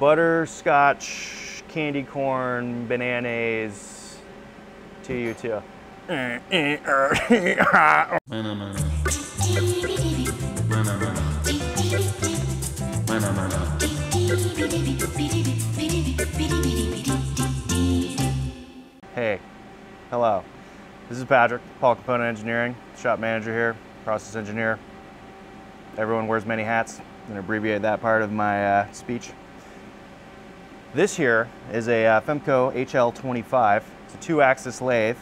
butterscotch, candy corn, bananas to you too. Hey, hello. This is Patrick, Paul Component Engineering, shop manager here, process engineer. Everyone wears many hats. Gonna abbreviate that part of my uh, speech. This here is a uh, Femco HL25. It's a two-axis lathe.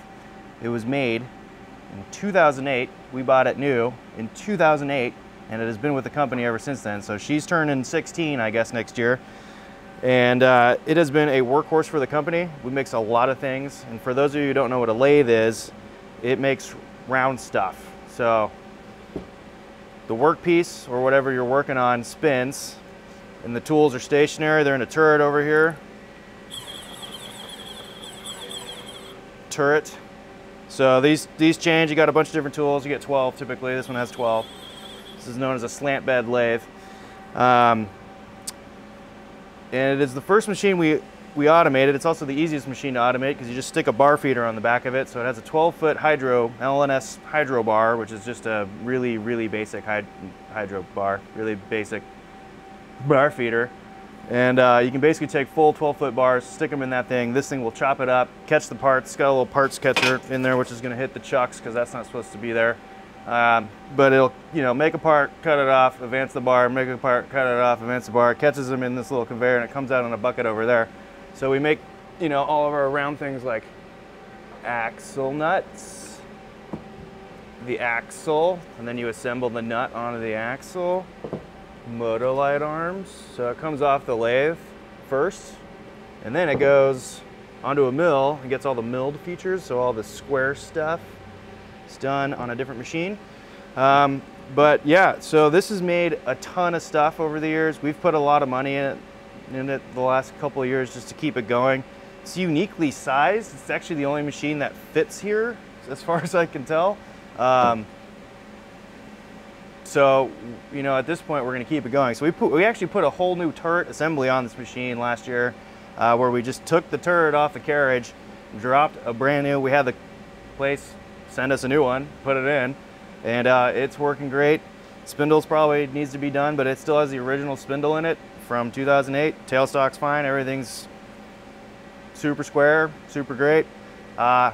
It was made in 2008. We bought it new in 2008, and it has been with the company ever since then. So she's turning 16, I guess, next year. And uh, it has been a workhorse for the company. We makes a lot of things. And for those of you who don't know what a lathe is, it makes round stuff. So the workpiece or whatever you're working on spins and the tools are stationary. They're in a turret over here. Turret. So these, these change, you got a bunch of different tools. You get 12 typically, this one has 12. This is known as a slant bed lathe. Um, and it is the first machine we, we automated. It's also the easiest machine to automate because you just stick a bar feeder on the back of it. So it has a 12 foot hydro, LNS hydro bar, which is just a really, really basic hyd hydro bar, really basic bar feeder. And uh, you can basically take full 12 foot bars, stick them in that thing. This thing will chop it up, catch the parts. Got a little parts catcher in there, which is gonna hit the chucks because that's not supposed to be there. Um, but it'll, you know, make a part, cut it off, advance the bar, make a part, cut it off, advance the bar, catches them in this little conveyor and it comes out in a bucket over there. So we make, you know, all of our round things like axle nuts, the axle, and then you assemble the nut onto the axle, Motolite arms. So it comes off the lathe first, and then it goes onto a mill and gets all the milled features, so all the square stuff is done on a different machine. Um, but yeah, so this has made a ton of stuff over the years. We've put a lot of money in it, in it the last couple of years just to keep it going. It's uniquely sized. It's actually the only machine that fits here, as far as I can tell. Um, so, you know, at this point, we're going to keep it going. So we put, we actually put a whole new turret assembly on this machine last year, uh, where we just took the turret off the carriage, dropped a brand new. We had the place send us a new one, put it in, and uh, it's working great. Spindles probably needs to be done, but it still has the original spindle in it from 2008. Tailstock's fine, everything's super square, super great. Uh,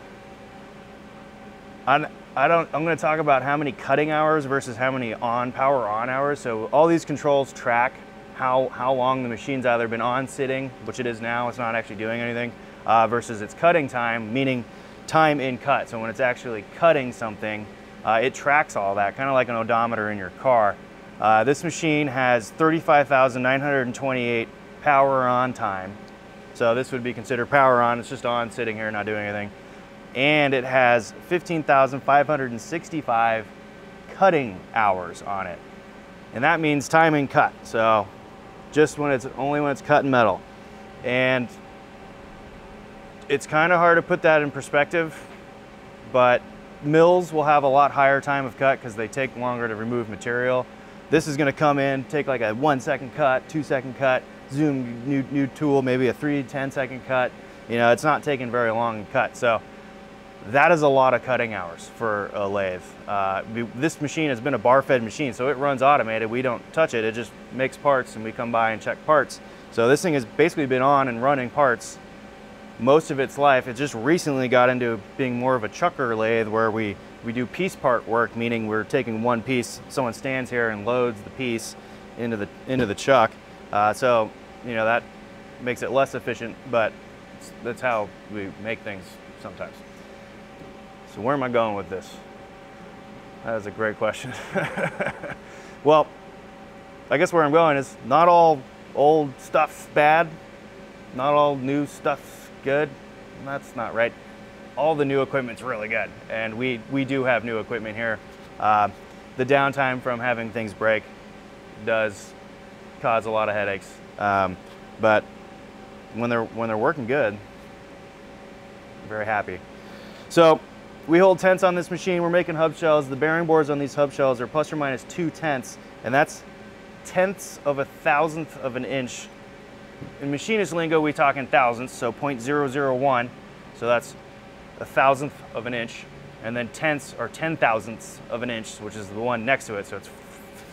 I'm, I don't, I'm gonna talk about how many cutting hours versus how many on power on hours. So all these controls track how, how long the machine's either been on sitting, which it is now, it's not actually doing anything, uh, versus its cutting time, meaning time in cut. So when it's actually cutting something, uh, it tracks all that, kind of like an odometer in your car. Uh, this machine has 35,928 power on time. So this would be considered power on. It's just on, sitting here, not doing anything. And it has 15,565 cutting hours on it. And that means time in cut. So just when it's, only when it's cutting metal. And it's kind of hard to put that in perspective, but mills will have a lot higher time of cut because they take longer to remove material. This is going to come in, take like a one second cut, two second cut, zoom new, new tool, maybe a three, 10 second cut. You know, it's not taking very long to cut. So that is a lot of cutting hours for a lathe. Uh, this machine has been a bar fed machine, so it runs automated. We don't touch it. It just makes parts and we come by and check parts. So this thing has basically been on and running parts most of its life. It just recently got into being more of a chucker lathe where we, we do piece part work, meaning we're taking one piece, someone stands here and loads the piece into the, into the chuck. Uh, so, you know, that makes it less efficient, but that's how we make things sometimes. So where am I going with this? That is a great question. well, I guess where I'm going is not all old stuff's bad, not all new stuff's good. That's not right. All the new equipment's really good, and we, we do have new equipment here. Uh, the downtime from having things break does cause a lot of headaches, um, but when they're, when they're working good, I'm very happy. So we hold tenths on this machine. We're making hub shells. The bearing bores on these hub shells are plus or minus two tenths, and that's tenths of a thousandth of an inch in machinist lingo, we talk in thousandths, so 0.001. So that's a thousandth of an inch. And then tenths are ten thousandths of an inch, which is the one next to it. So it's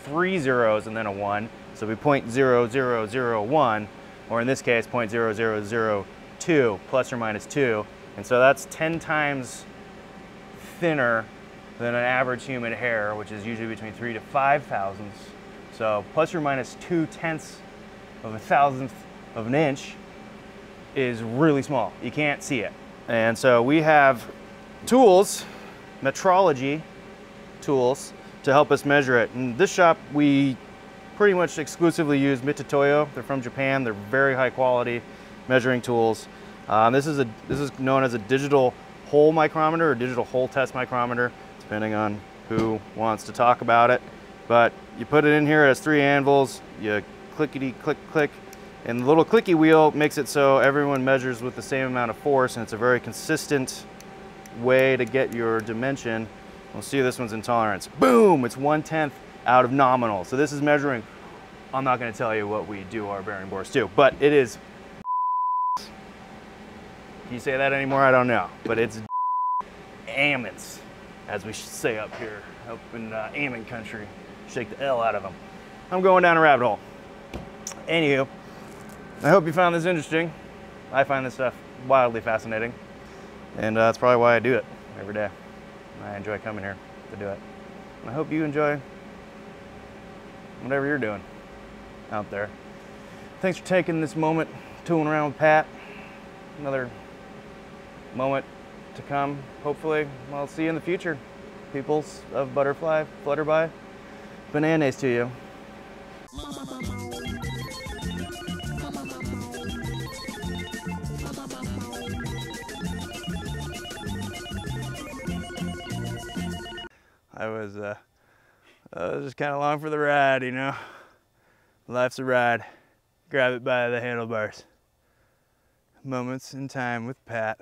three zeros and then a one. So it'd we 0.0001, or in this case, 0.0002 plus or minus two. And so that's 10 times thinner than an average human hair, which is usually between three to five thousandths. So plus or minus two tenths of a thousandth of an inch is really small. You can't see it. And so we have tools, metrology tools, to help us measure it. In this shop, we pretty much exclusively use Mitutoyo. They're from Japan. They're very high quality measuring tools. Um, this is a this is known as a digital hole micrometer or digital hole test micrometer, depending on who wants to talk about it. But you put it in here, has three anvils, you clickety click click, and the little clicky wheel makes it so everyone measures with the same amount of force and it's a very consistent way to get your dimension. We'll see this one's in tolerance. Boom, it's one tenth out of nominal. So this is measuring, I'm not gonna tell you what we do our bearing bores to, but it is, you say that anymore? I don't know, but it's ammons, as we say up here, up in uh, Ammon country. Shake the L out of them. I'm going down a rabbit hole. Anywho, I hope you found this interesting. I find this stuff wildly fascinating. And uh, that's probably why I do it every day. I enjoy coming here to do it. And I hope you enjoy whatever you're doing out there. Thanks for taking this moment tooling around with Pat. Another moment to come, hopefully. I'll see you in the future. Peoples of Butterfly, Flutterby, bananas to you. I was, uh, I was just kind of long for the ride, you know. Life's a ride. Grab it by the handlebars. Moments in time with Pat.